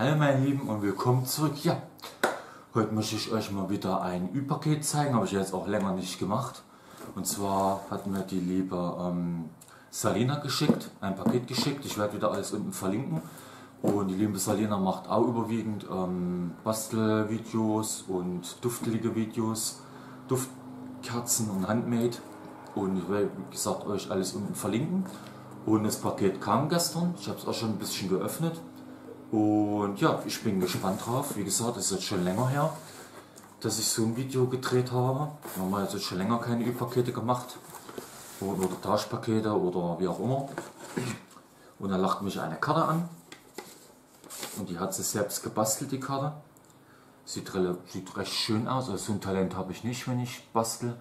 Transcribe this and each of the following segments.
Hallo meine Lieben und willkommen zurück. Ja, heute möchte ich euch mal wieder ein Ü-Paket zeigen, habe ich jetzt auch länger nicht gemacht. Und zwar hat mir die liebe ähm, Salina geschickt, ein Paket geschickt. Ich werde wieder alles unten verlinken. Und die liebe Salina macht auch überwiegend ähm, Bastelvideos und duftelige Videos, Duftkerzen und Handmade. Und ich werde, wie gesagt, euch alles unten verlinken. Und das Paket kam gestern. Ich habe es auch schon ein bisschen geöffnet. Und ja, ich bin gespannt drauf. Wie gesagt, es ist jetzt schon länger her, dass ich so ein Video gedreht habe. Wir haben jetzt schon länger keine Ü-Pakete gemacht. Oder Tauschpakete oder wie auch immer. Und dann lacht mich eine Karte an. Und die hat sie selbst gebastelt, die Karte. Sieht, sieht recht schön aus. Also so ein Talent habe ich nicht, wenn ich bastel.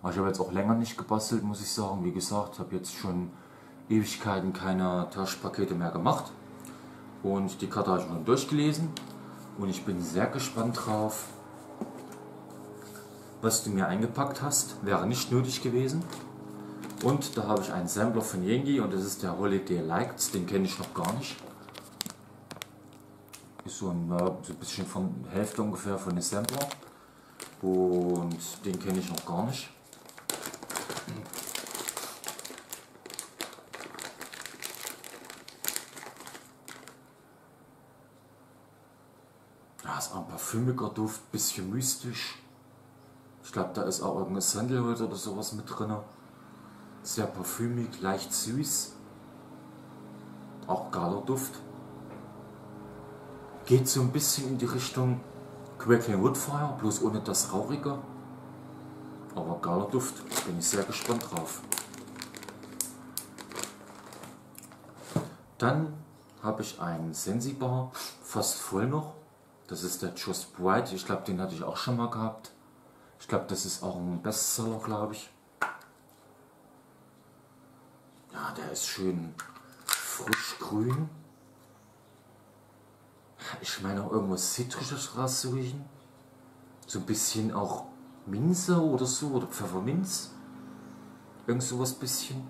Aber ich habe jetzt auch länger nicht gebastelt, muss ich sagen. Wie gesagt, habe jetzt schon Ewigkeiten keine Tauschpakete mehr gemacht. Und die Karte habe ich schon durchgelesen und ich bin sehr gespannt drauf, was du mir eingepackt hast. Wäre nicht nötig gewesen. Und da habe ich einen Sampler von Yengi und das ist der Holiday Lights, den kenne ich noch gar nicht. Ist so ein, so ein bisschen von Hälfte ungefähr von dem Sampler und den kenne ich noch gar nicht. Ja, ist auch ein parfümiger Duft, bisschen mystisch. Ich glaube, da ist auch irgendein Sandalwood oder sowas mit drin. Sehr parfümig, leicht süß. Auch geiler Duft. Geht so ein bisschen in die Richtung Crackling Woodfire, bloß ohne das Rauchige. Aber geiler Duft, bin ich sehr gespannt drauf. Dann habe ich einen Sensibar, fast voll noch. Das ist der Just Bright. Ich glaube, den hatte ich auch schon mal gehabt. Ich glaube, das ist auch ein Bestseller, glaube ich. Ja, der ist schön frisch grün. Ich meine auch irgendwas Zitrisches rauszuriechen. So ein bisschen auch Minze oder so oder Pfefferminz. Irgend sowas bisschen.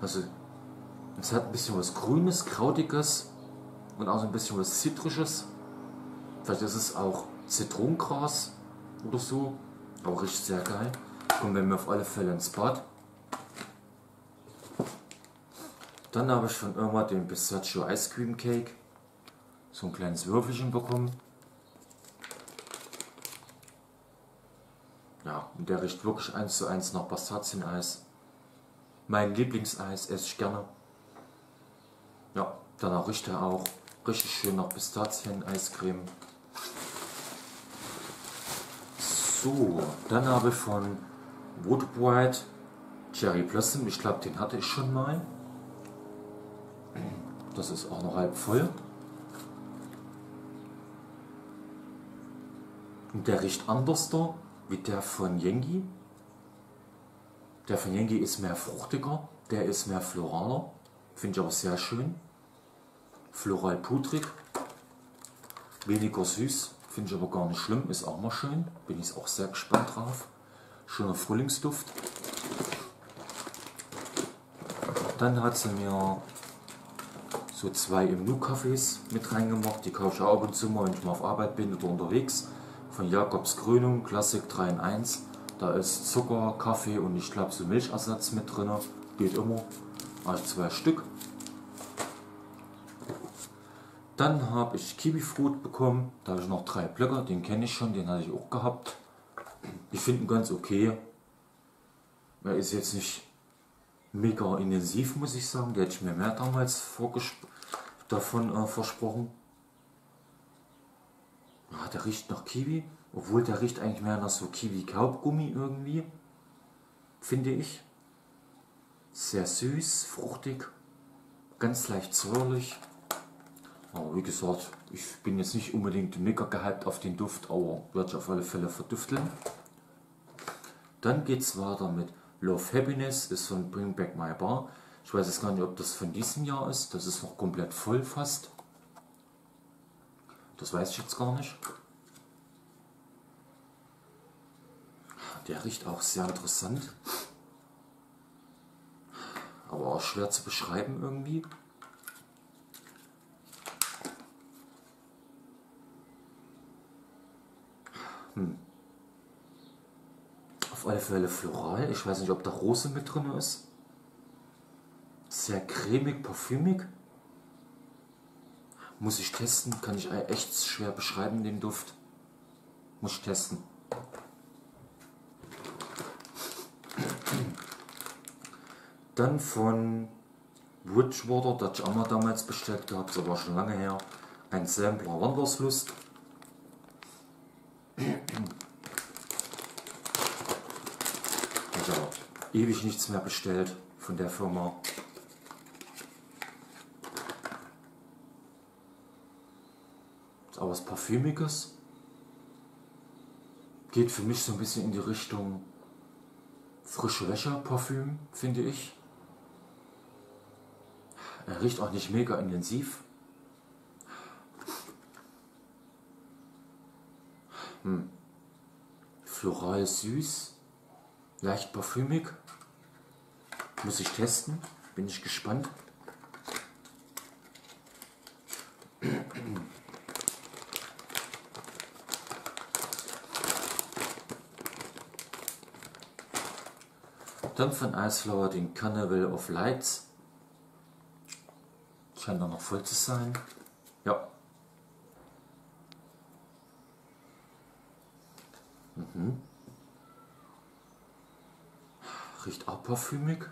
Also es hat ein bisschen was Grünes, Krautiges und auch so ein bisschen was Zitrisches. Vielleicht ist es auch Zitronengras oder so. Auch riecht sehr geil. Kommen wir mir auf alle Fälle ins Bad. Dann habe ich von irgendwann den Pistachio Ice Cream Cake. So ein kleines Würfelchen bekommen. Ja, und der riecht wirklich eins zu eins nach Pistazieneis. Mein Lieblingseis esse ich gerne. Ja, danach riecht er auch richtig schön nach Pistazien-Eiscreme. So, dann habe ich von Wood White Cherry Blossom. Ich glaube, den hatte ich schon mal. Das ist auch noch halb voll. Und der riecht anders da wie der von Yengi. Der von Yengi ist mehr fruchtiger, der ist mehr floraler. Finde ich aber sehr schön. Floral pudrig. Weniger süß, Finde ich aber gar nicht schlimm, ist auch mal schön. Bin ich auch sehr gespannt drauf. Schöner Frühlingsduft. Dann hat sie mir so zwei im Nu-Cafés mit reingemacht. Die kaufe ich auch ab und zu mal, wenn ich mal auf Arbeit bin oder unterwegs. Von Jakobs Grünung, Classic 3 in 1. Da ist Zucker, Kaffee und ich glaube so Milchersatz mit drin. Geht immer. Also zwei Stück. Dann habe ich Kiwifruit bekommen. Da habe ich noch drei Blöcke. Den kenne ich schon, den hatte ich auch gehabt. Ich finde ihn ganz okay. Er ist jetzt nicht mega intensiv, muss ich sagen. Der hätte ich mir mehr damals davon äh, versprochen. Ja, der riecht nach Kiwi. Obwohl der riecht eigentlich mehr nach so Kiwi-Kaugummi irgendwie. Finde ich. Sehr süß, fruchtig. Ganz leicht säuerlich. Aber wie gesagt, ich bin jetzt nicht unbedingt mega gehypt auf den Duft, aber werde ich auf alle Fälle verdüfteln. Dann geht es weiter mit Love Happiness, ist von Bring Back My Bar. Ich weiß jetzt gar nicht, ob das von diesem Jahr ist. Das ist noch komplett voll fast. Das weiß ich jetzt gar nicht. Der riecht auch sehr interessant. Aber auch schwer zu beschreiben irgendwie. Hm. Auf alle Fälle floral. Ich weiß nicht, ob da Rose mit drin ist. Sehr cremig, parfümig. Muss ich testen, kann ich echt schwer beschreiben, den Duft. Muss ich testen. Dann von Bridgewater, das ich auch mal damals bestellt gehabt, das war schon lange her. Ein Sampler Wanderslust. Ich habe ewig nichts mehr bestellt von der Firma. aber was Parfümiges. Geht für mich so ein bisschen in die Richtung frische Wäsche Parfüm, finde ich. Er riecht auch nicht mega intensiv. Hm. Floral süß, leicht parfümig. Muss ich testen, bin ich gespannt. Dann von Eisflower den Carnival of Lights. Scheint da noch voll zu sein. Ja. Mhm. Riecht auch parfümig.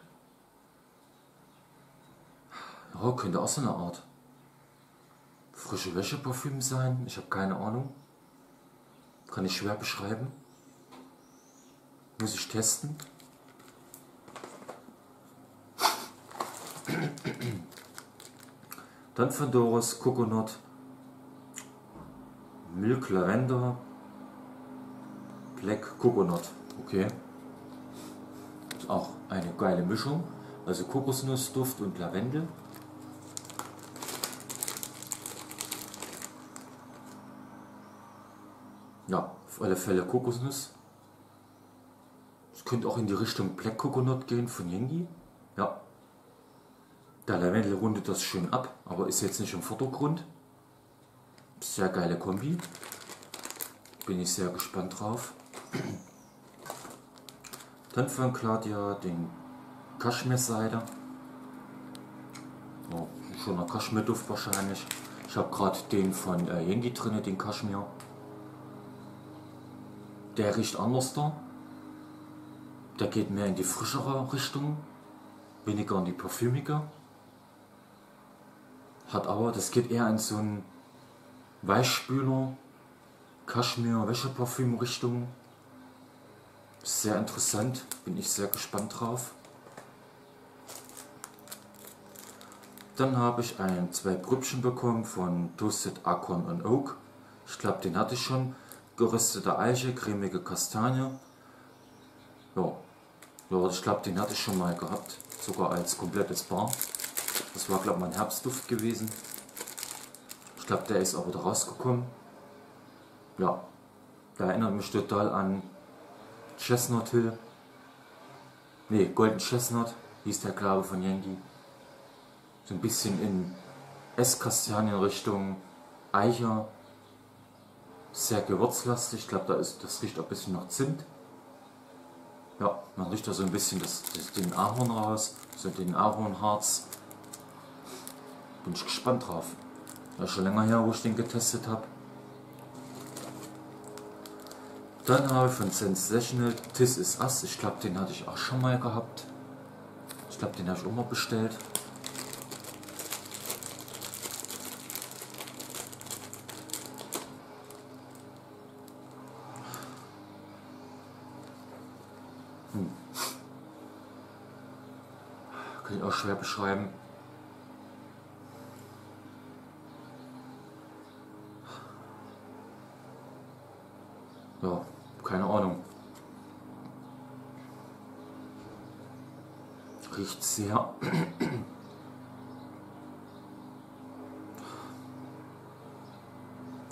Ja, könnte auch so eine Art frische Wäsche Parfüm sein. Ich habe keine Ahnung. Kann ich schwer beschreiben. Muss ich testen. Dann von Doris Coconut, Milk Lavender, Black Coconut. Okay. Ist auch eine geile Mischung. Also Kokosnussduft und Lavendel. Ja, auf alle Fälle Kokosnuss. Es könnte auch in die Richtung Black Coconut gehen von Yengi. Ja, der Lavendel rundet das schön ab, aber ist jetzt nicht im Vordergrund. Sehr geile Kombi. Bin ich sehr gespannt drauf. Dann von Claudia den Kaschmir-Seide. Oh, schöner Kaschmir-Duft wahrscheinlich. Ich habe gerade den von äh, Yengi drin, den Kaschmir. Der riecht anders da. Der geht mehr in die frischere Richtung, weniger in die parfümige. Hat aber, das geht eher in so ein Weichspüler, Kaschmir, Wäscheparfüm Richtung. Sehr interessant, bin ich sehr gespannt drauf. Dann habe ich ein zwei Brüppchen bekommen von Toasted Acorn und Oak. Ich glaube, den hatte ich schon. Geröstete Eiche, cremige Kastanie. Ja, ja ich glaube, den hatte ich schon mal gehabt. Sogar als komplettes Bar. Das war, glaube ich, mein Herbstduft gewesen. Ich glaube, der ist aber da rausgekommen. Ja, der erinnert mich total an Chestnut Hill. Ne, Golden Chestnut hieß der glaube von Yankee. So ein bisschen in Esskastanienrichtung Eicher. Sehr gewürzlastig. Ich glaube, da ist, das riecht auch ein bisschen nach Zimt. Ja, man riecht da so ein bisschen das, das, den Ahorn raus, so den Ahornharz. Bin ich gespannt drauf. Ja, schon länger her, wo ich den getestet habe. Dann habe ich von Sensational This is Us. Ich glaube, den hatte ich auch schon mal gehabt. Ich glaube, den habe ich auch mal bestellt. Schwer beschreiben. Ja, keine Ahnung. Riecht sehr.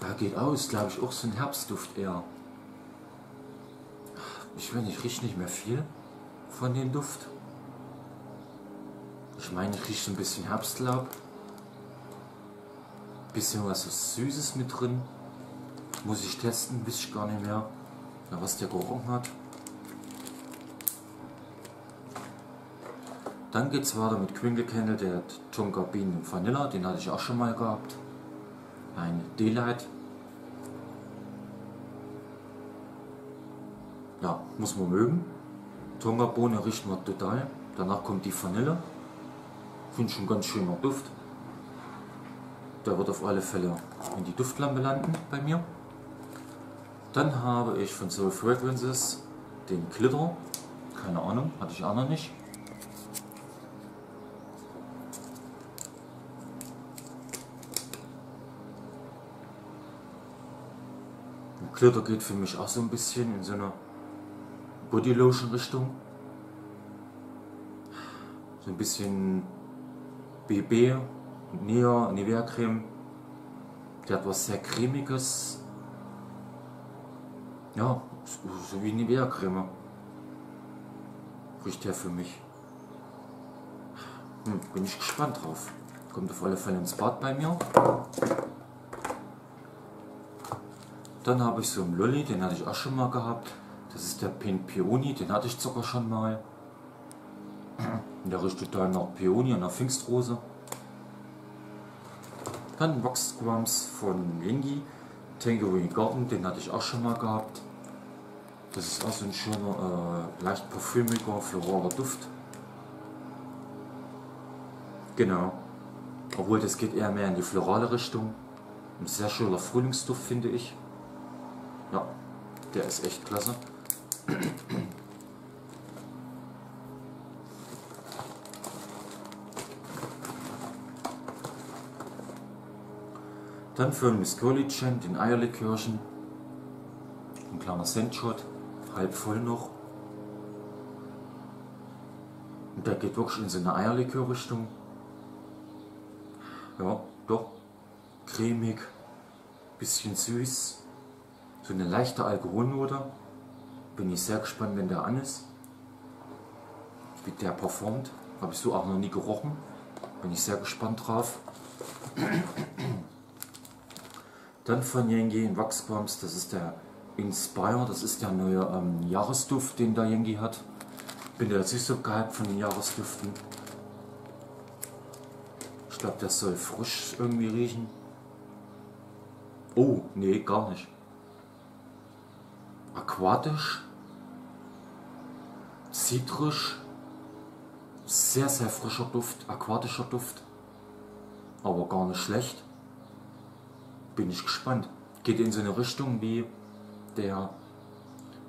Da geht aus, glaube ich, auch so ein Herbstduft eher. Ich will nicht, rieche nicht mehr viel von dem Duft. Ich meine, so ein bisschen Herbstlaub. Bisschen was Süßes mit drin. Muss ich testen, weiß ich gar nicht mehr. was der gerochen hat. Dann geht es weiter mit Crinkle Candle, der Tonka Bean Vanilla, den hatte ich auch schon mal gehabt. Ein Daylight. Ja, muss man mögen. Tonga Bohne riecht man total. Danach kommt die Vanille. Finde ich ein ganz schöner Duft. Der wird auf alle Fälle in die Duftlampe landen bei mir. Dann habe ich von Soul Fragrances den Glitter. Keine Ahnung, hatte ich auch noch nicht. Und Glitter geht für mich auch so ein bisschen in so eine Bodylotion Richtung. So ein bisschen BB, Nivea, Nivea Creme. Der hat was sehr cremiges. Ja, so wie Nivea Creme. Riecht der für mich. Hm, bin ich gespannt drauf. Kommt auf alle Fälle ins Bad bei mir. Dann habe ich so einen Lolli, den hatte ich auch schon mal gehabt. Das ist der Pink Peony, den hatte ich sogar schon mal. Der riecht total nach Peony und nach Pfingstrose. Dann Wax Scrums von Lingi, Tangerine Garden, den hatte ich auch schon mal gehabt. Das ist auch so ein schöner, äh, leicht parfümiger, floraler Duft. Genau. Obwohl das geht eher mehr in die florale Richtung. Ein sehr schöner Frühlingsduft finde ich. Ja, der ist echt klasse. Dann für Miss Collicent den Eierlikörchen. Ein kleiner Sandshot, halb voll noch. Und der geht wirklich in so eine Eierlikör-Richtung. Ja, doch. Cremig, bisschen süß. So eine leichte Alkoholnote. Bin ich sehr gespannt, wenn der an ist. Wie der performt. Habe ich so auch noch nie gerochen. Bin ich sehr gespannt drauf. Dann von Yengi in Wachsbums, das ist der Inspire, das ist der neue ähm, Jahresduft, den der Yengi hat. Bin der süß so gehypt von den Jahresdüften. Ich glaube, der soll frisch irgendwie riechen. Oh, nee, gar nicht. Aquatisch, zitrisch, sehr, sehr frischer Duft, aquatischer Duft, aber gar nicht schlecht. Bin ich gespannt. Geht in so eine Richtung wie der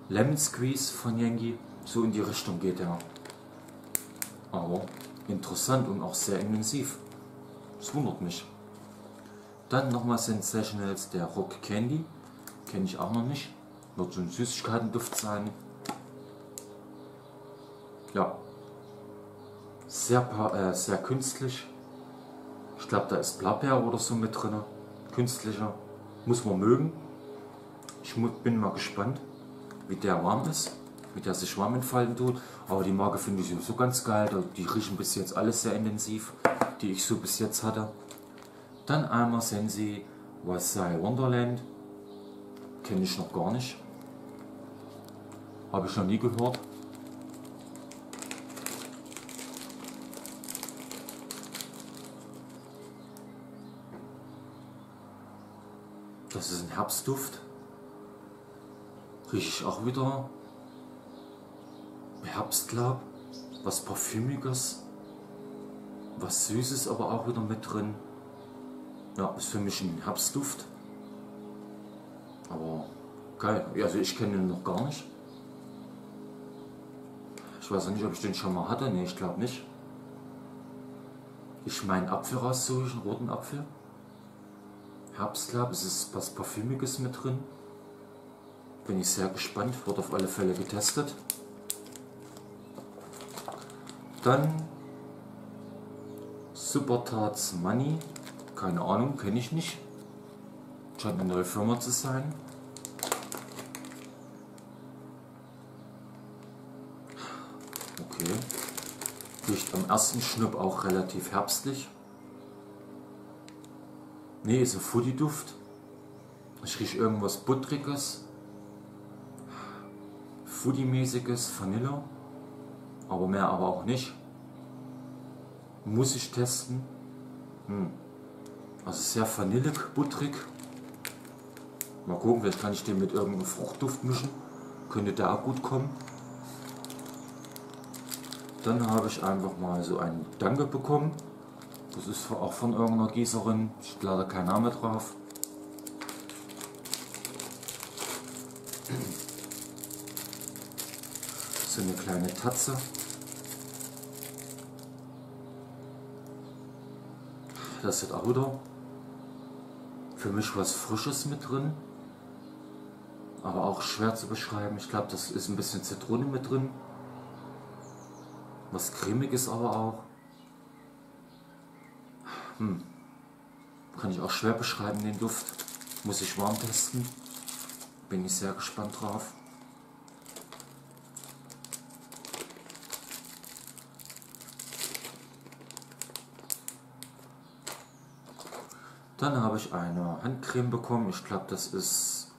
Lemon Squeeze von Yankee. So in die Richtung geht er. Aber interessant und auch sehr intensiv. Das wundert mich. Dann nochmal Sensationals, der Rock Candy. Kenne ich auch noch nicht. Wird so ein Süßigkeitenduft sein. Ja. Sehr, äh, sehr künstlich. Ich glaube, da ist Blaubeer oder so mit drin. Künstlicher. Muss man mögen. Ich bin mal gespannt, wie der warm ist. Wie der sich warm entfalten tut. Aber die Marke finde ich so ganz geil. Die riechen bis jetzt alles sehr intensiv, die ich so bis jetzt hatte. Dann einmal Sensi Wasai Wonderland. Kenne ich noch gar nicht. Habe ich noch nie gehört. Das ist ein Herbstduft. Rieche ich auch wieder Herbstlaub, was Parfümiges, was Süßes aber auch wieder mit drin. Ja, ist für mich ein Herbstduft. Aber geil. Also ich kenne ihn noch gar nicht. Ich weiß nicht, ob ich den schon mal hatte. Ne, ich glaube nicht. Ich meine Apfel raussuchen, roten Apfel. Herbstlaub, es ist was Parfümiges mit drin. Bin ich sehr gespannt, wird auf alle Fälle getestet. Dann Supertarts Money. Keine Ahnung, kenne ich nicht. Scheint eine neue Firma zu sein. Okay. Riecht am ersten Schnupp auch relativ herbstlich. Ne, ist ein Fuddy-Duft. Ich rieche irgendwas Buttriges. Foodie-mäßiges Vanille, aber mehr aber auch nicht. Muss ich testen. Hm. Also sehr vanillig, butterig. Mal gucken, vielleicht kann ich den mit irgendeinem Fruchtduft mischen. Könnte auch gut kommen. Dann habe ich einfach mal so einen Danke bekommen. Das ist auch von irgendeiner Gießerin. Steht leider kein Name drauf. So eine kleine Tatze. Das ist auch wieder für mich was Frisches mit drin. Aber auch schwer zu beschreiben. Ich glaube, das ist ein bisschen Zitrone mit drin. Was cremiges aber auch. Hm. Kann ich auch schwer beschreiben, den Duft. Muss ich warm testen. Bin ich sehr gespannt drauf. Dann habe ich eine Handcreme bekommen. Ich glaube, das ist.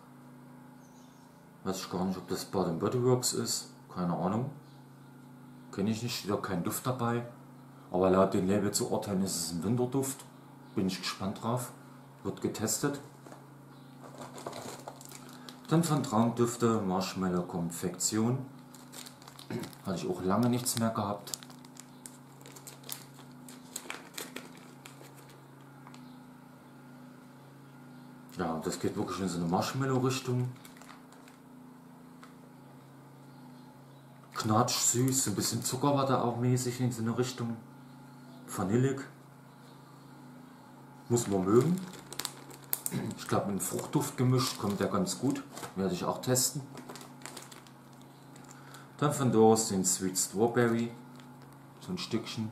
Weiß ich gar nicht, ob das Bath Body Works ist. Keine Ahnung. Kenne ich nicht, steht auch kein Duft dabei. Aber laut dem Label zu urteilen ist es ein Winterduft. Bin ich gespannt drauf. Wird getestet. Dann von Traumdüfte Marshmallow Konfektion. Hatte ich auch lange nichts mehr gehabt. Ja, das geht wirklich in so eine Marshmallow-Richtung. Knatsch süß, ein bisschen Zucker war da auch mäßig in so eine Richtung. Vanillig. Muss man mögen. Ich glaube, mit Fruchtduft gemischt kommt der ganz gut. Werde ich auch testen. Dann von Doris den Sweet Strawberry. So ein Stückchen.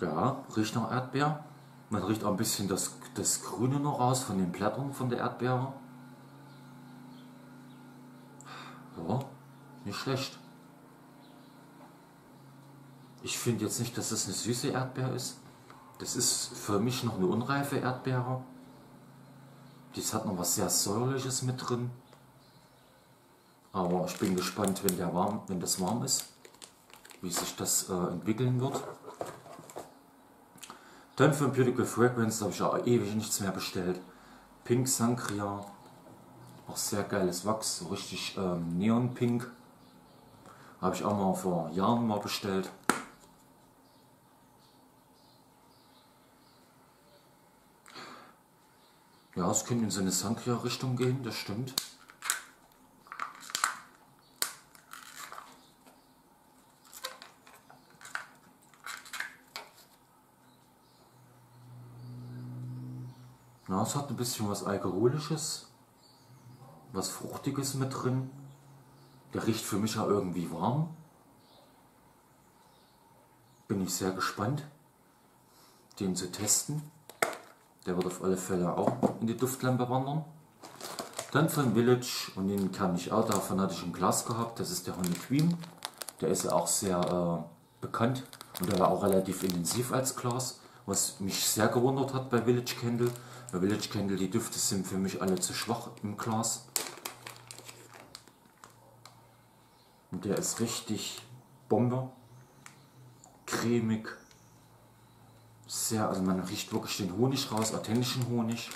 Ja, riecht nach Erdbeer. Man riecht auch ein bisschen das, das Grüne noch raus von den Blättern von der Erdbeere. Ja, nicht schlecht. Ich finde jetzt nicht, dass das eine süße Erdbeere ist. Das ist für mich noch eine unreife Erdbeere. Dies hat noch was sehr säuerliches mit drin. Aber ich bin gespannt, wenn, der warm, wenn das warm ist, wie sich das äh, entwickeln wird. Dann für Beautiful Fragrance habe ich auch ewig nichts mehr bestellt. Pink Sankria. Auch sehr geiles Wachs, so richtig ähm, Neon-Pink. Habe ich auch mal vor Jahren mal bestellt. Ja, es könnte in so eine Sankria-Richtung gehen, das stimmt. Ja, es hat ein bisschen was Alkoholisches, was Fruchtiges mit drin. Der riecht für mich ja irgendwie warm. Bin ich sehr gespannt, den zu testen. Der wird auf alle Fälle auch in die Duftlampe wandern. Dann von Village, und den kann ich auch, davon hatte ich ein Glas gehabt, das ist der Honey Cream. Der ist ja auch sehr äh, bekannt und der war auch relativ intensiv als Glas, was mich sehr gewundert hat bei Village Candle. Bei Village Candle, die Düfte sind für mich alle zu schwach im Glas. Und der ist richtig Bombe, cremig, sehr, also man riecht wirklich den Honig raus, authentischen Honig.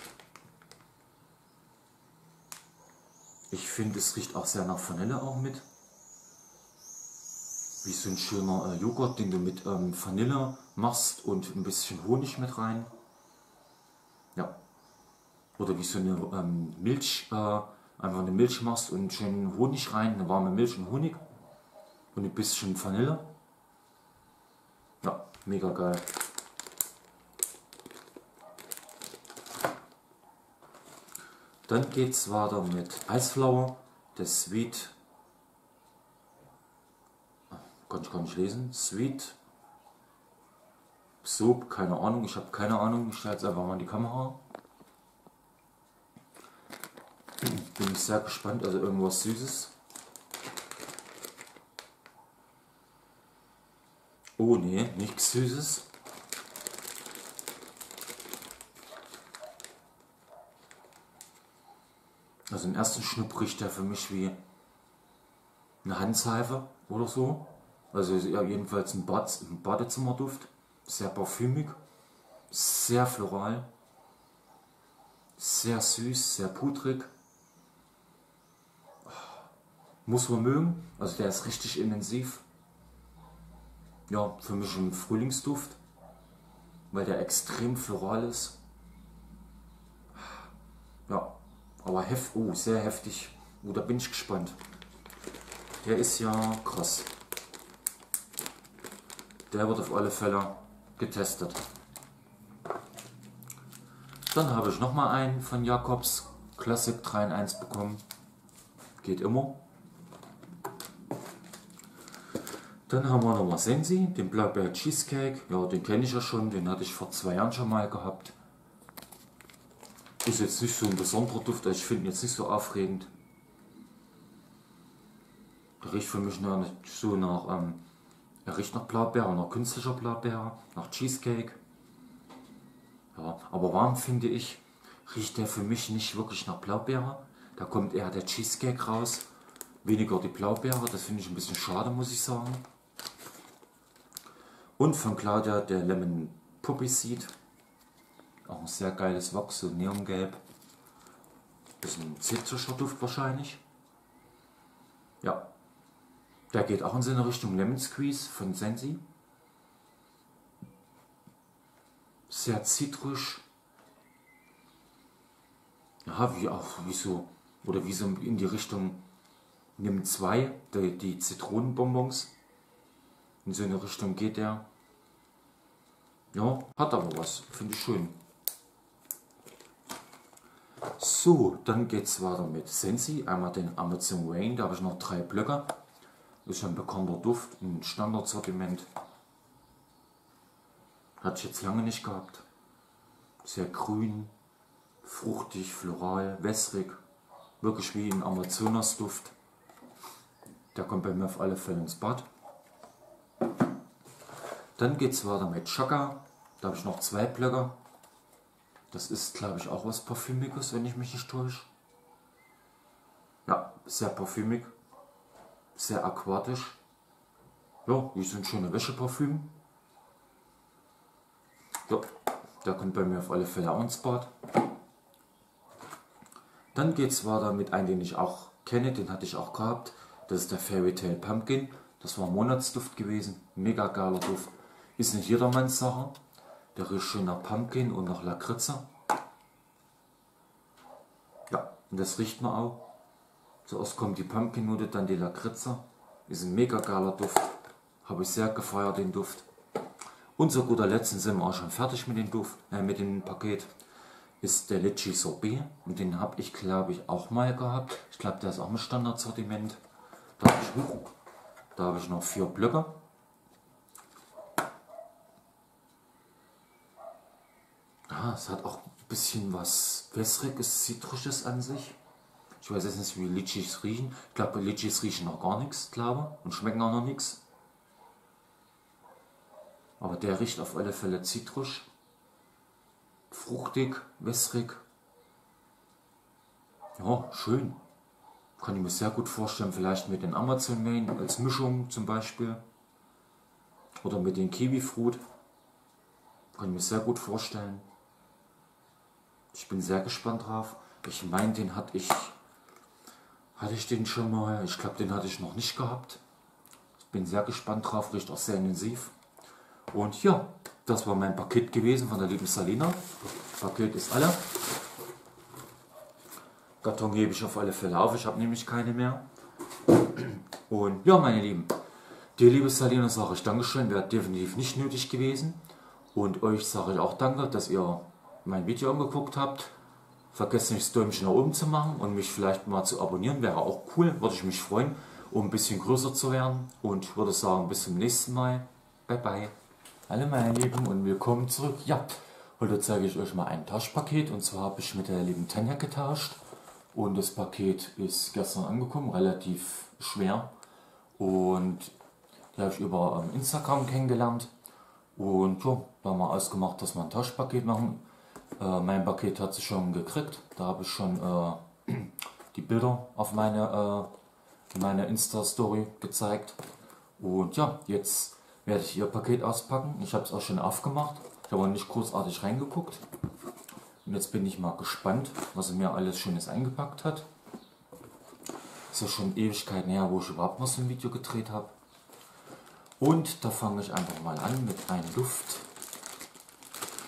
Ich finde, es riecht auch sehr nach Vanille auch mit. Wie so ein schöner äh, Joghurt, den du mit ähm, Vanille machst und ein bisschen Honig mit rein. Ja. Oder wie so eine ähm, Milch, äh, einfach eine Milch machst und schön Honig rein, eine warme Milch und Honig. Und ein bisschen Vanille. Ja, mega geil. Dann geht es weiter mit Eisflower, der Sweet, kann ich gar nicht lesen, Sweet Soap, keine Ahnung, ich habe keine Ahnung, ich stelle jetzt einfach mal in die Kamera. Bin ich sehr gespannt, also irgendwas Süßes. Oh nee, nichts Süßes. Also im ersten Schnupp riecht der für mich wie eine Handseife oder so. Also jedenfalls ein, Bad, ein Badezimmerduft. Sehr parfümig, sehr floral, sehr süß, sehr pudrig. Muss man mögen, also der ist richtig intensiv. Ja, für mich ein Frühlingsduft, weil der extrem floral ist. Ja, aber hef oh, sehr heftig. Oh, da bin ich gespannt. Der ist ja krass. Der wird auf alle Fälle getestet. Dann habe ich nochmal einen von Jakobs Classic 3 in 1 bekommen. Geht immer. Dann haben wir nochmal Sensi, den Blackberry Cheesecake. Ja, den kenne ich ja schon, den hatte ich vor zwei Jahren schon mal gehabt. Ist jetzt nicht so ein besonderer Duft, also ich finde ihn jetzt nicht so aufregend. Der riecht für mich noch so nach, ähm, er riecht nach Blaubeere, nach künstlicher Blaubeere, nach Cheesecake. Ja, aber warm finde ich, riecht der für mich nicht wirklich nach Blaubeere. Da kommt eher der Cheesecake raus, weniger die Blaubeere. Das finde ich ein bisschen schade, muss ich sagen. Und von Claudia der Lemon Puppy Seed. Auch ein sehr geiles Wachs, so neongelb. Bisschen zitrischer Duft wahrscheinlich. Ja. Der geht auch in so eine Richtung Lemon Squeeze von Sensi. Sehr zitrisch. Ja, wie auch, wie so, oder wie so in die Richtung Nimm 2, die, die Zitronenbonbons. In so eine Richtung geht der. Ja, hat aber was. Finde ich schön. So, dann geht es weiter mit Sensi. Einmal den Amazon Rain, da habe ich noch drei Blöcke. Ist ein bekannter Duft, ein Standardsortiment. Hatte ich jetzt lange nicht gehabt. Sehr grün, fruchtig, floral, wässrig. Wirklich wie ein Amazonas-Duft. Der kommt bei mir auf alle Fälle ins Bad. Dann geht es weiter mit Chaka. Da habe ich noch zwei Blöcke. Das ist, glaube ich, auch was Parfümiges, wenn ich mich nicht täusche. Ja, sehr parfümig. Sehr aquatisch. Ja, wie so ein schöner Wäscheparfüm. Ja, der kommt bei mir auf alle Fälle auch ins Bad. Dann geht es weiter mit einem, den ich auch kenne, den hatte ich auch gehabt. Das ist der Fairy Tale Pumpkin. Das war Monatsduft gewesen. Mega geiler Duft. Ist nicht jedermanns Sache. Der riecht schön nach Pumpkin und nach Lakritze. Ja, und das riecht man auch. Zuerst kommt die Pumpkin-Note, dann die Lakritze. Ist ein mega geiler Duft. Habe ich sehr gefeiert, den Duft. Und zu guter Letzt sind wir auch schon fertig mit dem Duft, äh, mit dem Paket. Ist der Litchi Sorbet. Und den habe ich, glaube ich, auch mal gehabt. Ich glaube, der ist auch im Standardsortiment. Da habe ich, da habe ich noch vier Blöcke. Es hat auch ein bisschen was wässriges, zitrisches an sich. Ich weiß jetzt nicht, wie Litchis riechen. Ich glaube, Litchis riechen noch gar nichts, glaube und schmecken auch noch nichts. Aber der riecht auf alle Fälle zitrisch, fruchtig, wässrig. Ja, schön. Kann ich mir sehr gut vorstellen, vielleicht mit den Amazon Main als Mischung zum Beispiel. Oder mit den Kiwi Fruit. Kann ich mir sehr gut vorstellen. Ich bin sehr gespannt drauf. Ich meine, den hatte ich, hatte ich den schon mal. Ich glaube, den hatte ich noch nicht gehabt. Ich bin sehr gespannt drauf, riecht auch sehr intensiv. Und ja, das war mein Paket gewesen von der lieben Salina. Paket ist alle. Karton hebe ich auf alle Fälle auf. Ich habe nämlich keine mehr. Und ja, meine Lieben, dir liebe Salina sage ich Dankeschön. Wäre definitiv nicht nötig gewesen. Und euch sage ich auch Danke, dass ihr mein Video angeguckt habt. Vergesst nicht das Däumchen nach oben zu machen und mich vielleicht mal zu abonnieren. Wäre auch cool, würde ich mich freuen, um ein bisschen größer zu werden. Und würde sagen, bis zum nächsten Mal. Bye bye. Hallo meine Lieben und willkommen zurück. Ja, heute zeige ich euch mal ein Tauschpaket. Und zwar habe ich mit der lieben Tanja getauscht. Und das Paket ist gestern angekommen, relativ schwer. Und die habe ich über ähm, Instagram kennengelernt. Und ja, da haben wir ausgemacht, dass wir ein Tauschpaket machen. Äh, mein Paket hat sie schon gekriegt. Da habe ich schon äh, die Bilder auf meine, äh, meine Insta-Story gezeigt. Und ja, jetzt werde ich ihr Paket auspacken. Ich habe es auch schon aufgemacht. Ich habe nicht großartig reingeguckt. Und jetzt bin ich mal gespannt, was sie mir alles Schönes eingepackt hat. Ist ja schon Ewigkeiten her, wo ich überhaupt mal so ein Video gedreht habe. Und da fange ich einfach mal an mit einem Duft.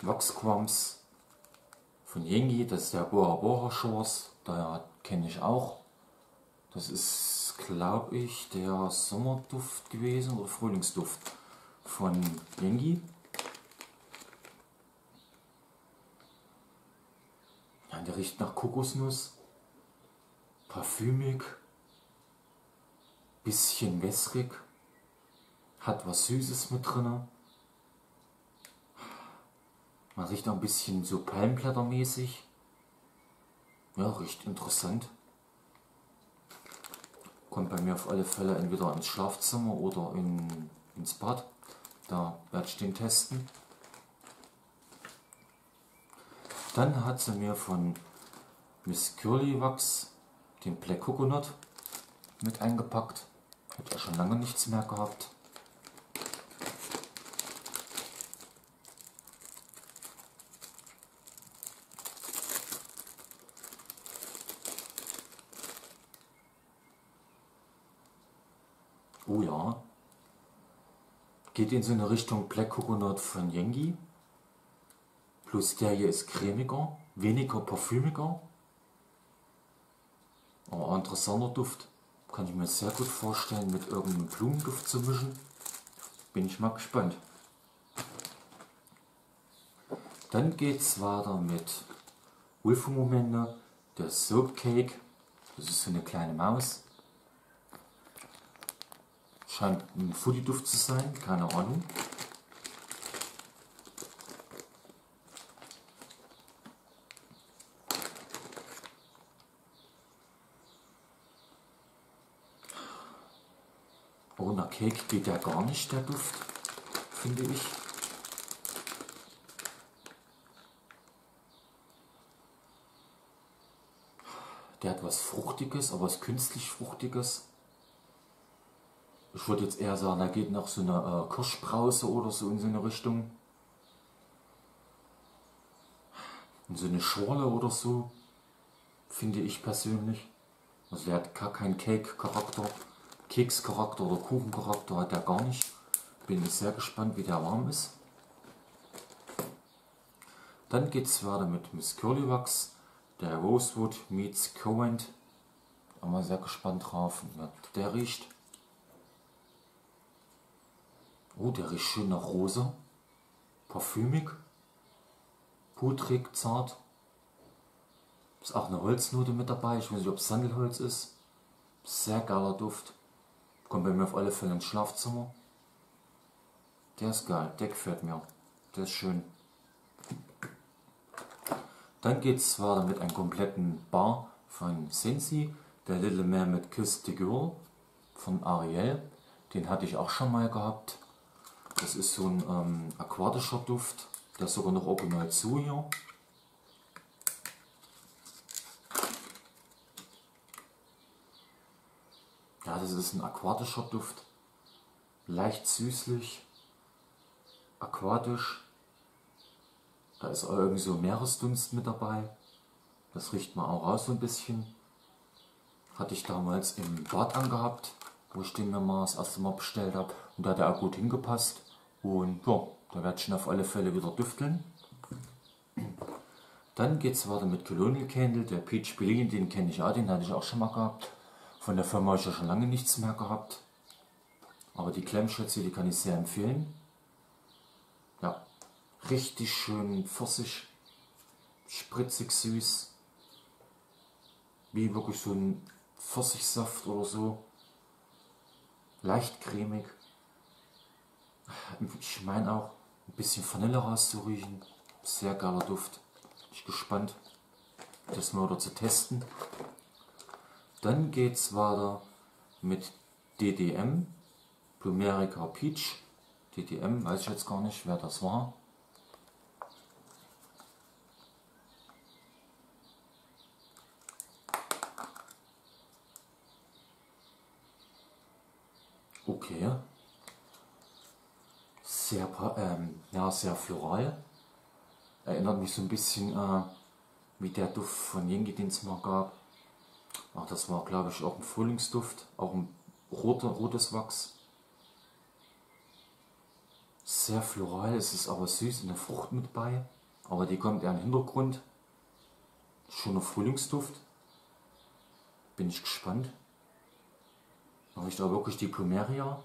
Wachsquams von Yengi, das ist der Bora Bora Shores, daher kenne ich auch. Das ist, glaube ich, der Sommerduft gewesen oder Frühlingsduft von Yengi. Ja, der riecht nach Kokosnuss, parfümig, bisschen wässrig, hat was Süßes mit drin. Man riecht auch ein bisschen so Palmblättermäßig. Ja, riecht interessant. Kommt bei mir auf alle Fälle entweder ins Schlafzimmer oder in, ins Bad. Da werde ich den testen. Dann hat sie mir von Miss Curly Wax den Black Coconut mit eingepackt. Hat ja schon lange nichts mehr gehabt. Oh ja. Geht in so eine Richtung Black Coconut von Yengi. Plus der hier ist cremiger, weniger parfümiger. Aber ein interessanter Duft. Kann ich mir sehr gut vorstellen, mit irgendeinem Blumenduft zu mischen. Bin ich mal gespannt. Dann geht es weiter mit Ulfomomente, der Soap Cake. Das ist so eine kleine Maus. Scheint ein Foodie-Duft zu sein, keine Ahnung. Ohne Cake geht ja gar nicht, der Duft, finde ich. Der hat was Fruchtiges, aber was künstlich Fruchtiges. Ich würde jetzt eher sagen, er geht nach so einer äh, Kirschbrause oder so in so eine Richtung. In so eine Schorle oder so, finde ich persönlich. Also der hat gar keinen Cake-Charakter, Keks-Charakter oder Kuchen-Charakter hat er gar nicht. Bin ich sehr gespannt, wie der warm ist. Dann geht es weiter mit Miss Curly Wax, der Rosewood meets Coent. Bin mal sehr gespannt drauf, der riecht. Oh, der riecht schön nach Rose. Parfümig. Putrig, zart. Ist auch eine Holznote mit dabei. Ich weiß nicht, ob es Sandelholz ist. Sehr geiler Duft. Kommt bei mir auf alle Fälle ins Schlafzimmer. Der ist geil. Der gefällt mir. Der ist schön. Dann geht es weiter mit einem kompletten Bar von Sensi. Der Little Man mit Kiss the Girl von Ariel. Den hatte ich auch schon mal gehabt. Das ist so ein ähm, aquatischer Duft. Der ist sogar noch original zu hier. Ja, das ist ein aquatischer Duft. Leicht süßlich, aquatisch. Da ist auch irgendwie so Meeresdunst mit dabei. Das riecht man auch raus so ein bisschen. Hatte ich damals im Bad angehabt, wo ich den mir mal das erste Mal bestellt habe. Und da hat er auch gut hingepasst. Und ja, da werde ich ihn auf alle Fälle wieder düfteln. Dann geht es weiter mit Colonial Candle, der Peach Billion, den kenne ich auch, den hatte ich auch schon mal gehabt. Von der Firma habe ich ja schon lange nichts mehr gehabt. Aber die Klemmschürze, die kann ich sehr empfehlen. Ja, richtig schön Pfirsich, spritzig süß. Wie wirklich so ein Pfirsichsaft oder so. Leicht cremig. Ich meine auch ein bisschen Vanille rauszuriechen. Sehr geiler Duft. Bin ich gespannt, das mal wieder zu testen. Dann geht es weiter mit DDM, Plumerica Peach. DDM, weiß ich jetzt gar nicht, wer das war. Okay. Sehr, ähm, ja, sehr floral. Erinnert mich so ein bisschen äh, wie der Duft von Yengi, den es mal gab. Ach, das war, glaube ich, auch ein Frühlingsduft. Auch ein roter, rotes Wachs. Sehr floral, es ist aber süß, eine Frucht mit bei. Aber die kommt eher im Hintergrund. Schöner Frühlingsduft. Bin ich gespannt. Riecht auch wirklich die Plumeria.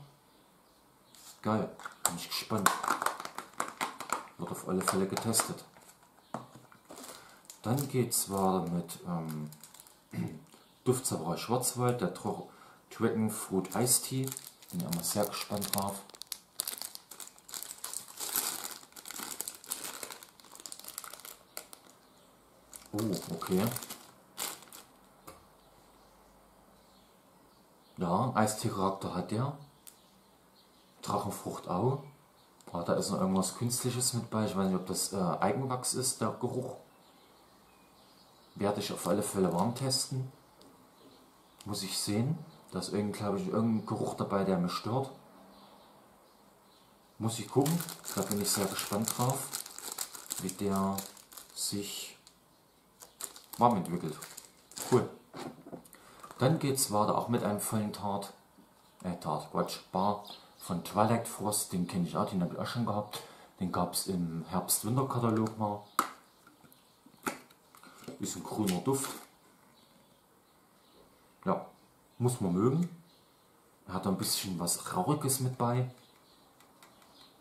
Geil, bin ich gespannt. Wird auf alle Fälle getestet. Dann geht es weiter mit ähm, Duftzauberer Schwarzwald, der Dragon Fruit Ice Tea. Bin ich immer sehr gespannt drauf. Oh, okay. Ja, Eistee-Charakter hat der. Drachenfrucht auch. Aber da ist noch irgendwas Künstliches mit bei. Ich weiß nicht, ob das äh, Eigenwachs ist, der Geruch. Werde ich auf alle Fälle warm testen. Muss ich sehen. Da ist glaube ich, irgendein Geruch dabei, der mich stört. Muss ich gucken. Da bin ich sehr gespannt drauf, wie der sich warm entwickelt. Cool. Dann geht es weiter auch mit einem vollen Tart. Äh, Tart, Quatsch, Bar von Twilight Frost. Den kenne ich auch, den habe ich auch schon gehabt. Den gab es im Herbst-Winter-Katalog mal. Ist ein grüner Duft. Ja, muss man mögen. Er hat ein bisschen was Rauchiges mit bei.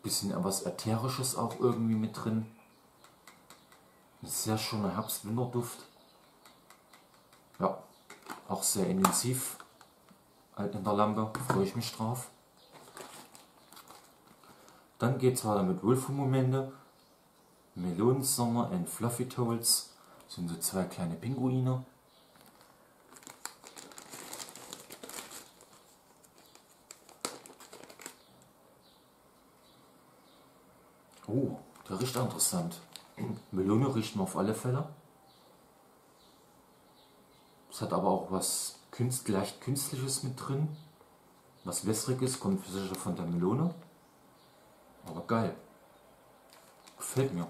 Bisschen etwas Ätherisches auch irgendwie mit drin. Ein sehr schöner Herbst-Winter-Duft. Ja, auch sehr intensiv in der Lampe, freue ich mich drauf. Dann geht es weiter mit Wulfu-Momente. Melonensommer und Fluffy Toads sind so zwei kleine Pinguine. Oh, der riecht interessant. Melone riecht man auf alle Fälle. Es hat aber auch was Künst, leicht Künstliches mit drin. Was wässriges, kommt sicher von der Melone. Aber geil. Gefällt mir.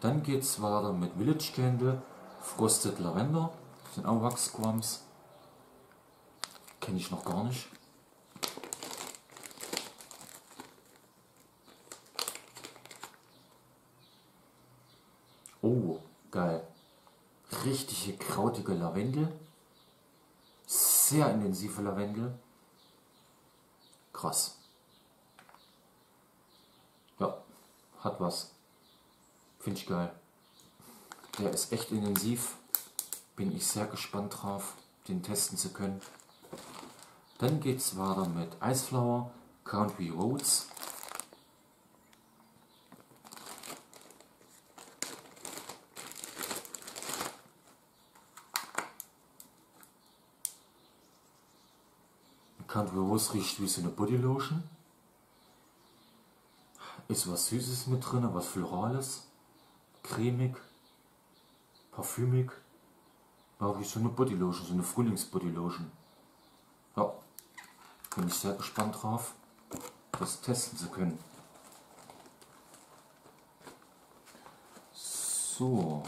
Dann geht es weiter mit Village Candle, Frosted Lavender. Das sind auch Wachsquams. Kenne ich noch gar nicht. Oh, geil richtige krautige Lavendel. Sehr intensive Lavendel. Krass. Ja, hat was. Finde ich geil. Der ist echt intensiv. Bin ich sehr gespannt drauf, den testen zu können. Dann geht es weiter mit Iceflower, Country Roads. Country Rose riecht wie so eine Bodylotion. Ist was Süßes mit drin, was Florales, cremig, parfümig. Ja, wie so eine Bodylotion, so eine Frühlingsbodylotion. Ja, bin ich sehr gespannt drauf, das testen zu können. So,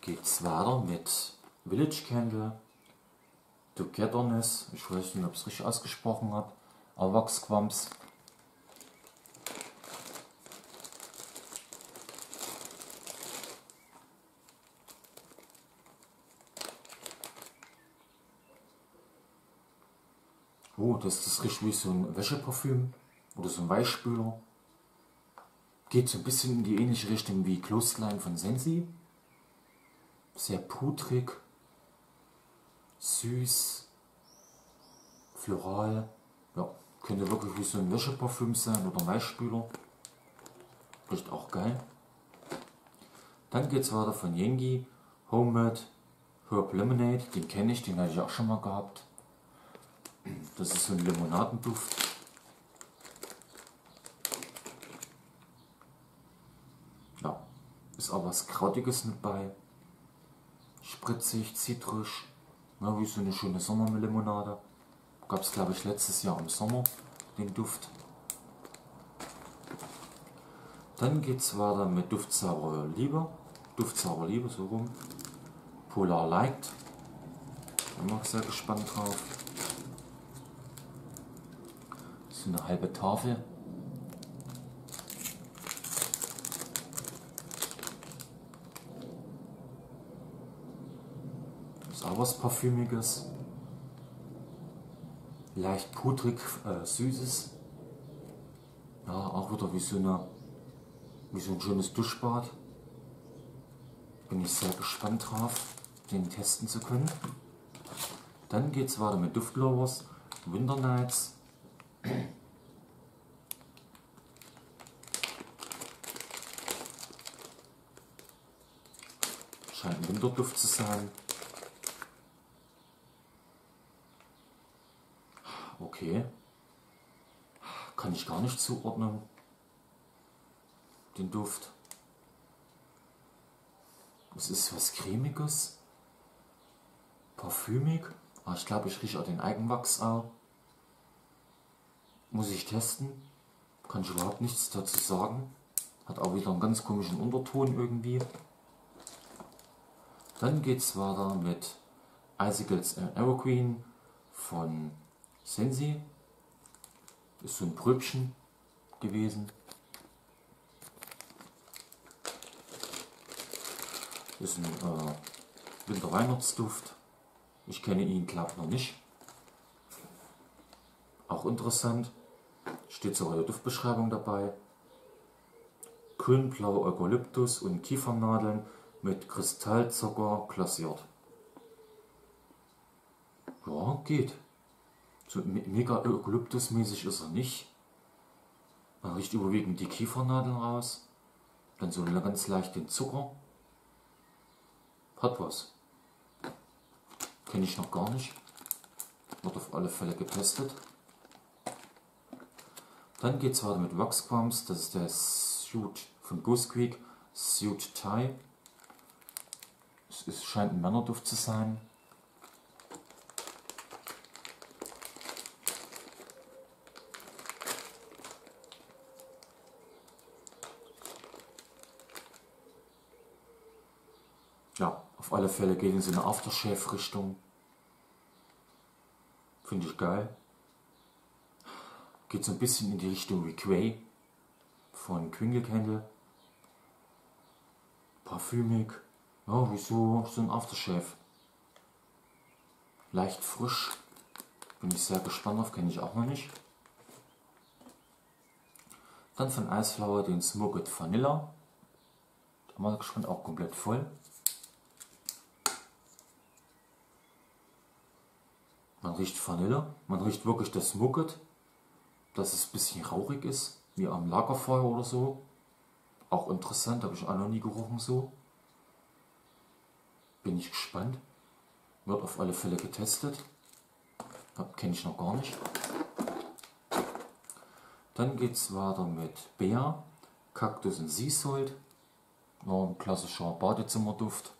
geht's weiter mit Village Candle Togetherness, ich weiß nicht, ob es richtig ausgesprochen habe, Erwachsquams. Oh, das, das riecht wie so ein Wäscheparfüm oder so ein Weichspüler. Geht so ein bisschen in die ähnliche Richtung wie Clothesline von Sensi. Sehr putrig süß, floral. Ja, könnte wirklich wie so ein Wäscheparfüm sein oder Weichspüler. Riecht auch geil. Dann geht es weiter von Yengi, Homemade Herb Lemonade. Den kenne ich, den hatte ich auch schon mal gehabt. Das ist so ein Limonadenduft. Ja, ist auch was Krautiges mit bei. Spritzig, zitrisch, Ja, wie so eine schöne Sommerlimonade. Gab es glaube ich letztes Jahr im Sommer den Duft. Dann geht es weiter mit Duftsauber Liebe. Duftsauber Liebe, so rum. Polar Light. Bin auch sehr gespannt drauf. So eine halbe Tafel. Was Parfümiges. Leicht pudrig, äh, süßes. Ja, auch wieder wie so, eine, wie so ein schönes Duschbad. Bin ich sehr gespannt drauf, den testen zu können. Dann geht es weiter mit Duftblowers, Winter Nights. Scheint ein Winterduft zu sein. Okay. Kann ich gar nicht zuordnen. Den Duft. Es ist was cremiges. Parfümig. Aber ah, ich glaube, ich rieche auch den Eigenwachs auch. Muss ich testen. Kann ich überhaupt nichts dazu sagen. Hat auch wieder einen ganz komischen Unterton irgendwie. Dann geht es weiter mit Icicles Evergreen von Sensi. Ist so ein Pröbchen gewesen. Ist ein äh, Winterweihnachtsduft. Ich kenne ihn, glaube noch nicht. Auch interessant. Steht sogar die Duftbeschreibung dabei. Grün-blau Eukalyptus und Kiefernadeln mit Kristallzucker glasiert. Ja, geht. So mega Eukalyptus-mäßig ist er nicht. Man riecht überwiegend die Kiefernadeln raus. Dann so ganz leicht den Zucker. Hat was. Kenne ich noch gar nicht. Wird auf alle Fälle getestet. Dann geht es weiter mit Waxquams. Das ist der Suit von Ghost Creek. Suit Thai. Es scheint ein Männerduft zu sein. Ja, auf alle Fälle geht in eine Aftershave-Richtung. Finde ich geil. Geht so ein bisschen in die Richtung wie Quay von Kringle Candle. Parfümig. Ja, wieso so ein Aftershave? Leicht frisch. Bin ich sehr gespannt auf, kenne ich auch noch nicht. Dann von Iceflower den Smoked Vanilla. Da mal gespannt, auch komplett voll. Man riecht Vanille, man riecht wirklich das Smoket, dass es ein bisschen rauchig ist, wie am Lagerfeuer oder so. Auch interessant, habe ich auch noch nie gerochen so. Bin ich gespannt. Wird auf alle Fälle getestet. Kenne ich noch gar nicht. Dann geht es weiter mit Bär, Kaktus und Salt. Ja, ein klassischer Badezimmerduft.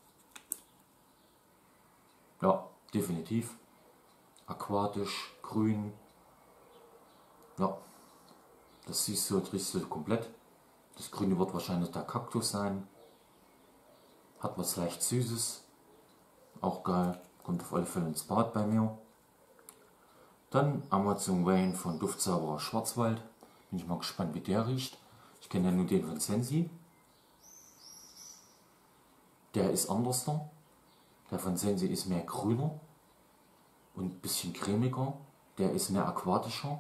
Ja, definitiv. Aquatisch, grün. Ja, das siehst du, riechst du komplett. Das Grüne wird wahrscheinlich der Kaktus sein. Hat was leicht Süßes. Auch geil. Kommt auf alle Fälle ins Bad bei mir. Dann Amazon Wayne von Duftzauberer Schwarzwald. Bin ich mal gespannt, wie der riecht. Ich kenne ja nur den von Sensi. Der ist anders da. Der von Sensi ist mehr grüner und ein bisschen cremiger. Der ist mehr aquatischer.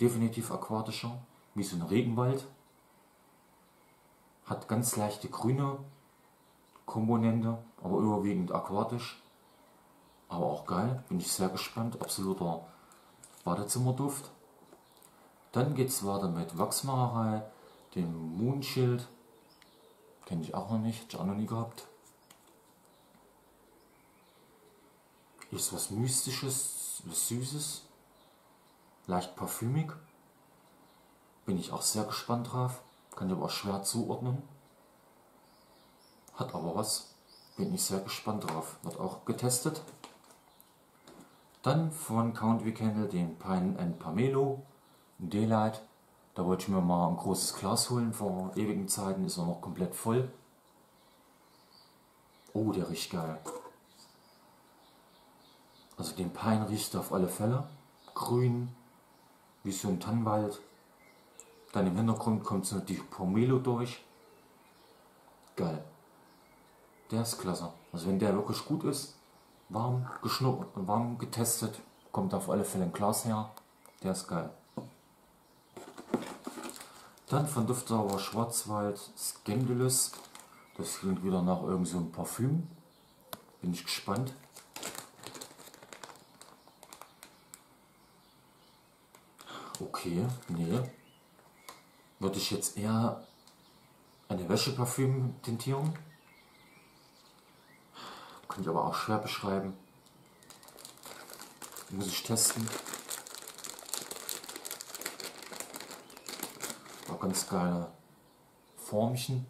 Definitiv aquatischer. Wie so ein Regenwald. Hat ganz leichte grüne Komponente, aber überwiegend aquatisch. Aber auch geil, bin ich sehr gespannt. Absoluter Badezimmerduft. Dann geht es weiter mit Wachsmacherei, dem Moonschild. Kenne ich auch noch nicht, ich auch noch nie gehabt. Ist was Mystisches, was Süßes, leicht parfümig. Bin ich auch sehr gespannt drauf. Kann ich aber auch schwer zuordnen. Hat aber was. Bin ich sehr gespannt drauf. Wird auch getestet. Dann von Count We Candle den Pine and Pamelo, Daylight. Da wollte ich mir mal ein großes Glas holen. Vor ewigen Zeiten ist er noch komplett voll. Oh, der riecht geil. Also den Pine riecht auf alle Fälle. Grün, wie so ein Tannenwald. Dann im Hintergrund kommt so die Pomelo durch. Geil. Der ist klasse. Also wenn der wirklich gut ist, warm geschnuppert und warm getestet, kommt auf alle Fälle ein Glas her. Der ist geil. Dann von Duftsauer Schwarzwald Scandalous. Das klingt wieder nach irgendeinem so Parfüm. Bin ich gespannt. Okay, nee. Würde ich jetzt eher eine Wäscheparfüm tintieren. Kann ich aber auch schwer beschreiben. Muss ich testen. War ganz geile Formchen.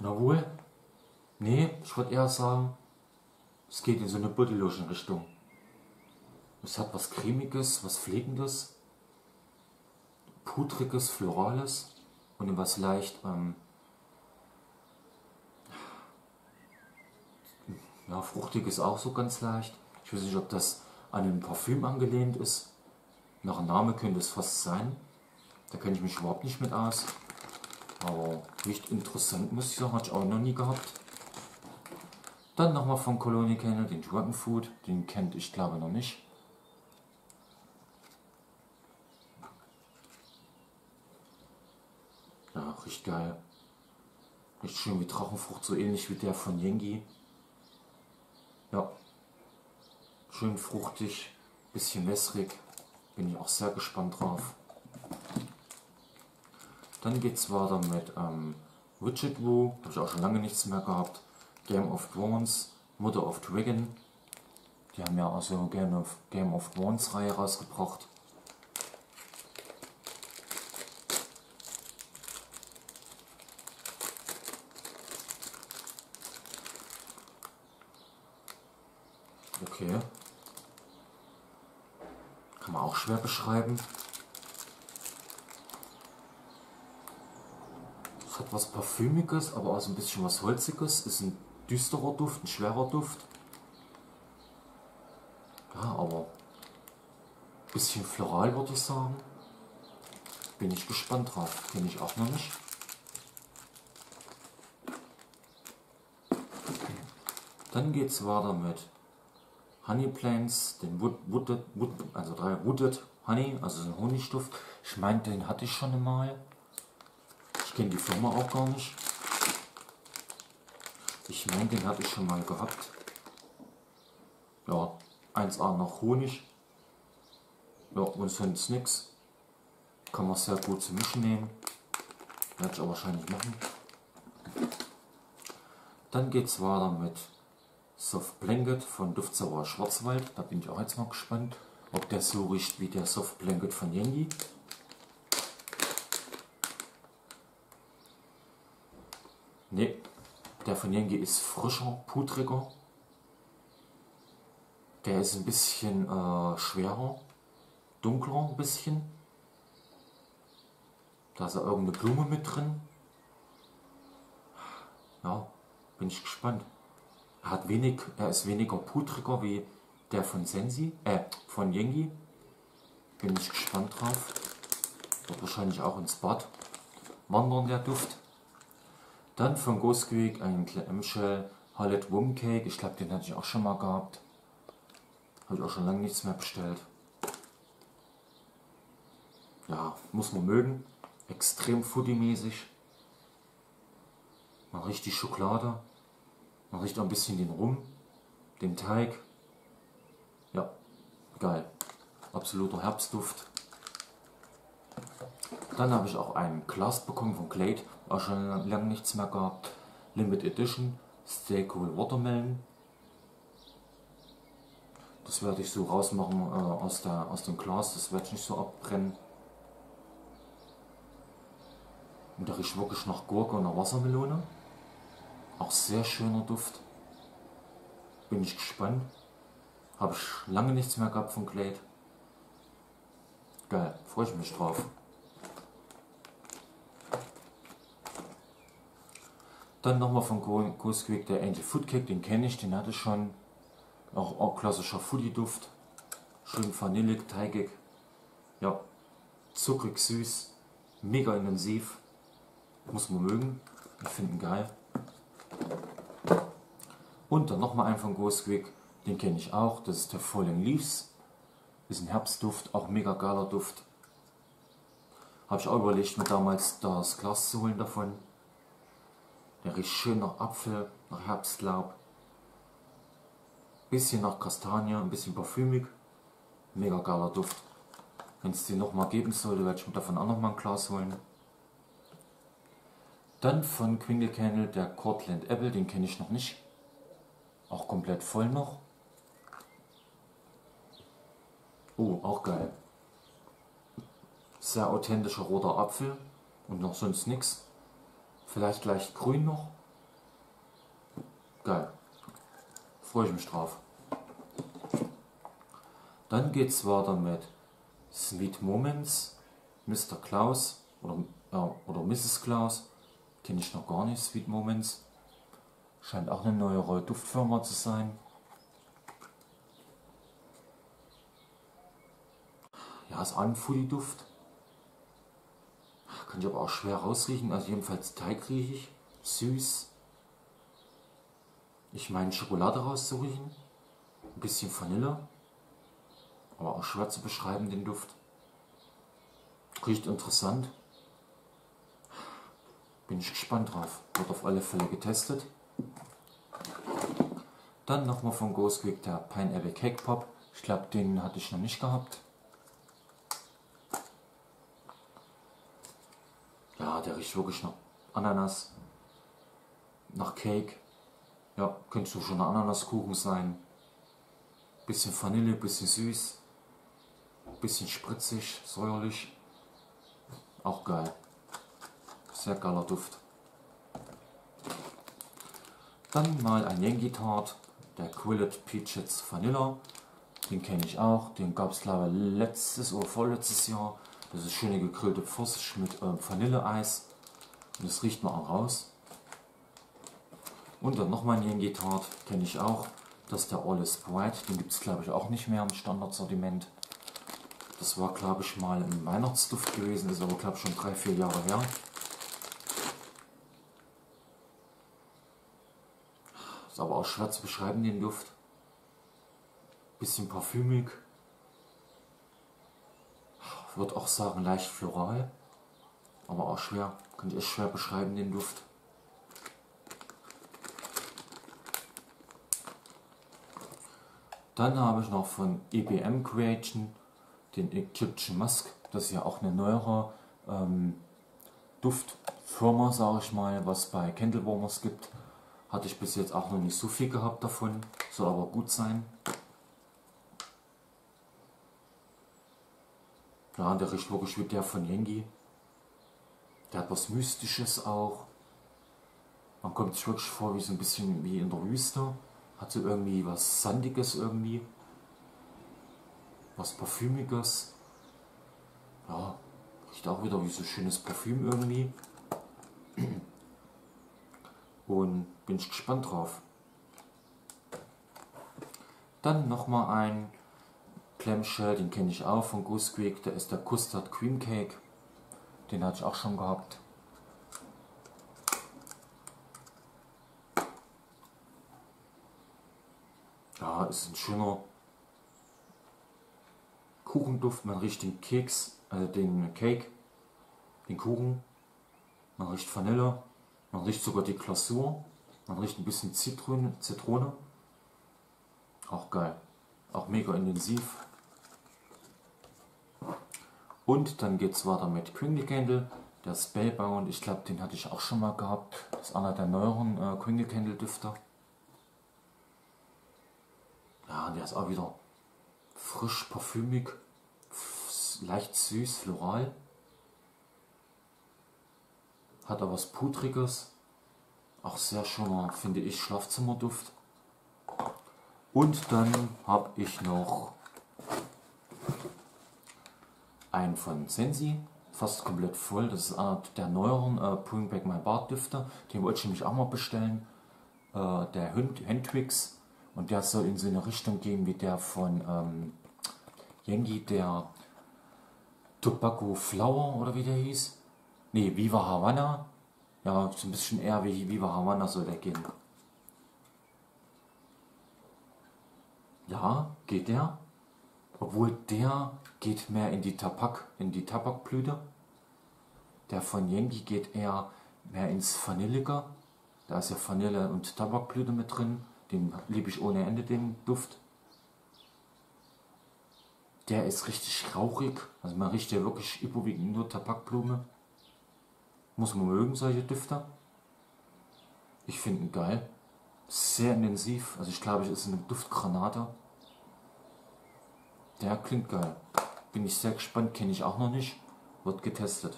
Na wohl? Nee, ich würde eher sagen, es geht in so eine Bodylotion Richtung. Es hat was cremiges, was pflegendes, pudriges, florales und was leicht ähm, ja, fruchtiges auch so ganz leicht. Ich weiß nicht, ob das an ein Parfüm angelehnt ist. Nach Name könnte es fast sein. Da kenne ich mich überhaupt nicht mit aus. Aber riecht interessant, muss ich sagen, hatte ich auch noch nie gehabt. Dann nochmal von Colony Candle den Dragon Food. Den kennt ich glaube noch nicht. Geil. Riecht schön wie Drachenfrucht, so ähnlich wie der von Yengi. Ja, schön fruchtig, bisschen wässrig. Bin ich auch sehr gespannt drauf. Dann geht es weiter mit ähm, Witchet Woo, habe ich auch schon lange nichts mehr gehabt. Game of Thrones, Mother of Dragon. Die haben ja also Game of, Game of Thrones Reihe rausgebracht. Okay. Kann man auch schwer beschreiben. Es hat was Parfümiges, aber auch so ein bisschen was Holziges. Ist ein düsterer Duft, ein schwerer Duft. Ja, aber ein bisschen floral würde ich sagen. Bin ich gespannt drauf. Kenne ich auch noch nicht. Dann geht es weiter mit Honey Plants, den Wood, Wooded, Wood, also drei Wooded Honey, also so ein Honigduft. Ich meine, den hatte ich schon einmal. Ich kenne die Firma auch gar nicht. Ich meine, den hatte ich schon mal gehabt. Ja, 1A nach Honig. Ja, und sonst nichts. Kann man sehr gut zum Mischen nehmen. Werde ich auch wahrscheinlich machen. Dann geht es weiter mit Soft Blanket von Duftsauer Schwarzwald. Da bin ich auch jetzt mal gespannt, ob der so riecht wie der Soft Blanket von Yengi. Ne, der von Yengi ist frischer, pudriger. Der ist ein bisschen äh, schwerer, dunkler ein bisschen. Da ist ja irgendeine Blume mit drin. Ja, bin ich gespannt. Er, hat wenig, er ist weniger pudriger wie der von Sensi, äh, von Yengi. Bin ich gespannt drauf. Wird wahrscheinlich auch ins Bad wandern, der Duft. Dann von Ghost Creek ein Clamshell Hallet Wum Cake. Ich glaube, den hatte ich auch schon mal gehabt. Habe ich auch schon lange nichts mehr bestellt. Ja, muss man mögen. Extrem foodie-mäßig. Man riecht die Schokolade. Man riecht auch ein bisschen den Rum, den Teig. Ja, geil. Absoluter Herbstduft. Dann habe ich auch ein Glas bekommen von Glade, auch schon lange nichts mehr gehabt. Limit Edition, Stay Cool Watermelon. Das werde ich so rausmachen äh, aus, der, aus dem Glas, das werde ich nicht so abbrennen. Und der riecht wirklich nach Gurke und nach Wassermelone. Auch sehr schöner Duft. bin ich gespannt. Habe ich lange nichts mehr gehabt von Glade. Geil, freue ich mich drauf. Dann nochmal von Ghost Quick der Angel Food Cake, den kenne ich, den hatte ich schon. Auch, auch klassischer Foodie-Duft. Schön vanillig, teigig. Ja, zuckrig, süß, mega intensiv. Muss man mögen. Ich finde ihn geil. Und dann nochmal ein von Ghost Quick, den kenne ich auch. Das ist der Falling Leaves. Ist ein Herbstduft, auch mega geiler Duft. Habe ich auch überlegt, mir damals das Glas zu holen davon. Der riecht schön nach Apfel, nach Herbstlaub. Bisschen nach Kastanie, ein bisschen parfümig. Mega geiler Duft. Wenn es den nochmal geben sollte, werde ich mir davon auch nochmal ein Glas holen. Dann von Quingle Candle der Cortland Apple, den kenne ich noch nicht. Auch komplett voll noch. Oh, auch geil. Sehr authentischer roter Apfel und noch sonst nichts. Vielleicht leicht grün noch. Geil. Freue ich mich drauf. Dann geht es weiter mit Sweet Moments, Mr. Klaus oder, äh, oder Mrs. Klaus. Kenne ich noch gar nicht, Sweet Moments. Scheint auch eine neuere Duftfirma zu sein. Ja, ist auch ein Fully-Duft. Kann ich aber auch schwer rausriechen, also jedenfalls teigriechig, süß. Ich meine Schokolade rauszuriechen, ein bisschen Vanille, aber auch schwer zu beschreiben den Duft. Riecht interessant. Bin ich gespannt drauf. Wird auf alle Fälle getestet. Dann nochmal von Ghost Quick der Pineapple Cake Pop. Ich glaube, den hatte ich noch nicht gehabt. Ja, der riecht wirklich nach Ananas, nach Cake. Ja, könnte so schon ein Ananaskuchen sein. Bisschen Vanille, bisschen süß. Bisschen spritzig, säuerlich. Auch geil. Sehr geiler Duft. Dann mal ein Yankee Tart, der Quillet Peaches Vanilla. Den kenne ich auch. Den gab es glaube ich letztes oder vorletztes Jahr. Das ist schöne gegrillte Pfirsich mit äh, Vanilleeis. Und das riecht man auch raus. Und dann nochmal ein Yankee Tart, kenne ich auch. Das ist der All is Bright. Den gibt es glaube ich auch nicht mehr im Standardsortiment. Das war glaube ich mal im Weihnachtsduft gewesen. Das ist aber glaube ich schon drei, vier Jahre her. Ist aber auch schwer zu beschreiben, den Duft. Bisschen parfümig. Würde auch sagen leicht floral. Aber auch schwer. Ich echt schwer beschreiben, den Duft. Dann habe ich noch von IBM Creation den Egyptian Musk. Das ist ja auch eine neuere ähm, Duftfirma, sage ich mal, was bei Candle Warmers gibt. Hatte ich bis jetzt auch noch nicht so viel gehabt davon. Soll aber gut sein. Ja, der riecht wirklich wie der von Yengi. Der hat was Mystisches auch. Man kommt sich wirklich vor wie so ein bisschen wie in der Wüste. Hat so irgendwie was Sandiges irgendwie. Was Parfümiges. Ja, riecht auch wieder wie so schönes Parfüm irgendwie. Und bin gespannt drauf. Dann nochmal ein Clamshell, den kenne ich auch von Goose Creek. Der ist der Custard Cream Cake. Den hatte ich auch schon gehabt. Ja, ist ein schöner Kuchenduft. Man riecht den Keks, also den Cake, den Kuchen. Man riecht Vanille. Man riecht sogar die Glasur. Man riecht ein bisschen Zitrone. Zitrone. Auch geil. Auch mega intensiv. Und dann geht es weiter mit Kringle Candle, der Spellbound. Ich glaube, den hatte ich auch schon mal gehabt. Das ist einer der neueren äh, Kringle Candle Düfter. Ja, der ist auch wieder frisch, parfümig, leicht süß, floral. Hat aber was Pudriges. Auch sehr schöner, finde ich, Schlafzimmerduft. Und dann habe ich noch einen von Sensi, fast komplett voll. Das ist einer der neueren äh, Pulling Back My Bart Düfter. Den wollte ich nämlich auch mal bestellen. Äh, der Hendrix. Und der soll in so eine Richtung gehen wie der von ähm, Yankee, der Tobacco Flower oder wie der hieß. Ne, Viva Havana. Ja, so ein bisschen eher wie Viva Havana soll der gehen. Ja, geht der. Obwohl der geht mehr in die Tabak, in die Tabakblüte. Der von Yankee geht eher mehr ins Vanillige. Da ist ja Vanille und Tabakblüte mit drin. Den liebe ich ohne Ende, den Duft. Der ist richtig rauchig. Also man riecht ja wirklich überwiegend nur Tabakblume. Muss man mögen, solche Düfte. Ich finde ihn geil. Sehr intensiv. Also ich glaube, es ist eine Duftgranate. Der klingt geil. Bin ich sehr gespannt, kenne ich auch noch nicht. Wird getestet.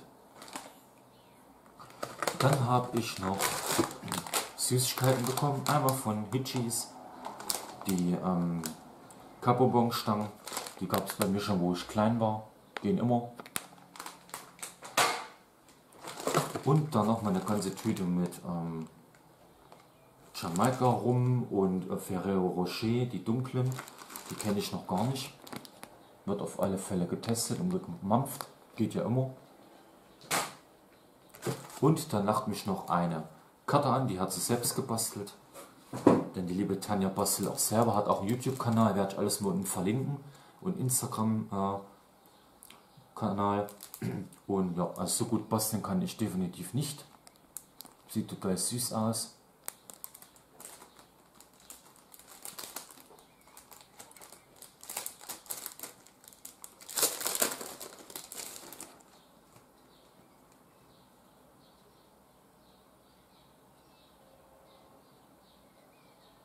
Dann habe ich noch Süßigkeiten bekommen. Einmal von Hitchis. Die ähm, Capobon-Stangen. Die gab es bei mir schon, wo ich klein war. Gehen immer. Und dann noch mal eine ganze Tüte mit ähm, Jamaika rum und äh, Ferrero Rocher, die dunklen. Die kenne ich noch gar nicht. Wird auf alle Fälle getestet und gemampft. Geht ja immer. Und dann lacht mich noch eine Karte an, die hat sie selbst gebastelt. Denn die liebe Tanja bastelt auch selber, hat auch einen YouTube-Kanal, werde ich alles mal unten verlinken. Und Instagram-Kanal. Und ja, also so gut basteln kann ich definitiv nicht. Sieht total süß aus.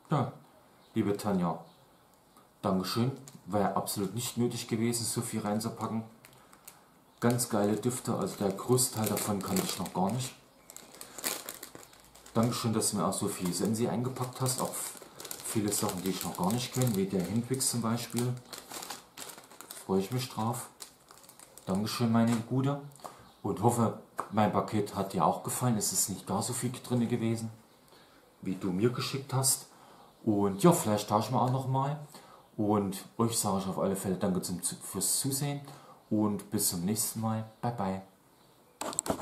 Ja, liebe Tanja, Dankeschön. Wäre absolut nicht nötig gewesen, so viel reinzupacken. Ganz geile Düfte, also der größte Teil davon kannte ich noch gar nicht. Dankeschön, dass du mir auch so viel Sensi eingepackt hast, auch viele Sachen, die ich noch gar nicht kenne, wie der Hendrix zum Beispiel. Freue ich mich drauf. Dankeschön, meine Gute. Und hoffe, mein Paket hat dir auch gefallen. Es ist nicht gar so viel drin gewesen, wie du mir geschickt hast. Und ja, vielleicht tauschen wir auch noch mal. Und euch sage ich auf alle Fälle Danke zum, fürs Zusehen und bis zum nächsten Mal. Bye bye.